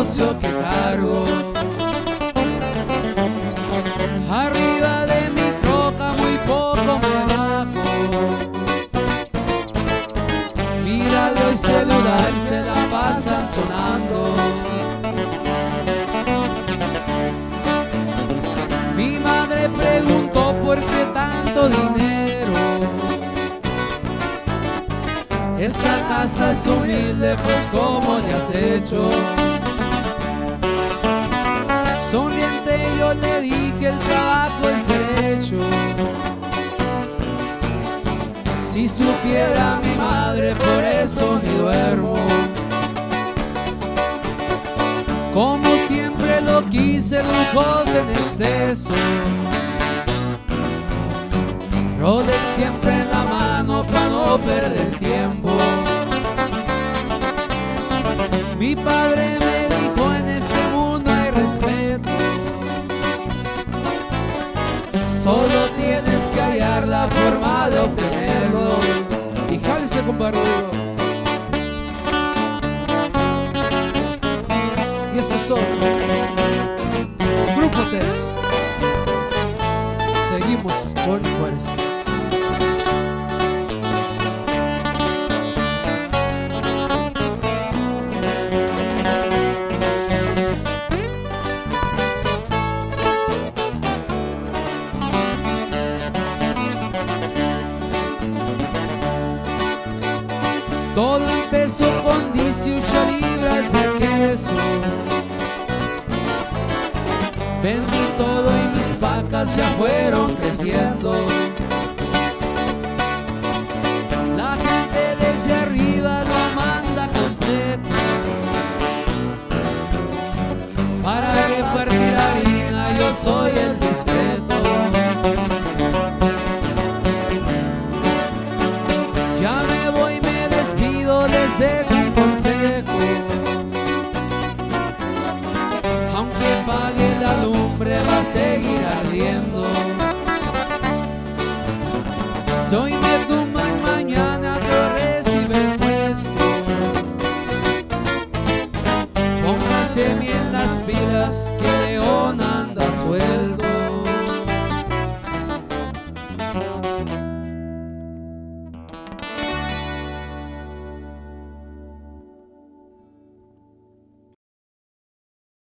negocio que cargo. Arriba de mi troca muy poco me bajo. Mira de hoy celular y se la pasan sonando. Mi madre preguntó por qué tanto dinero. Esta casa es humilde, pues ¿cómo le has hecho? Sonriente yo le dije el trabajo es derecho. Si supiera mi madre, por eso ni duermo. Como siempre lo quise, lujos en exceso. Rolex siempre en la mano para no perder tiempo. Mi padre me Solo tienes que hallar la forma de obtenerlo. Y jálese compadre. Y son Grupo Todo empezó con 18 libras de queso. Vendí todo y mis pacas ya fueron creciendo. La gente desde arriba lo manda completo. Para repartir harina yo soy el un consejo. Aunque pague la lumbre, va a seguir ardiendo. Soy me tumban mañana, te recibe el puesto. Póngase bien las pilas, que León anda sueldo.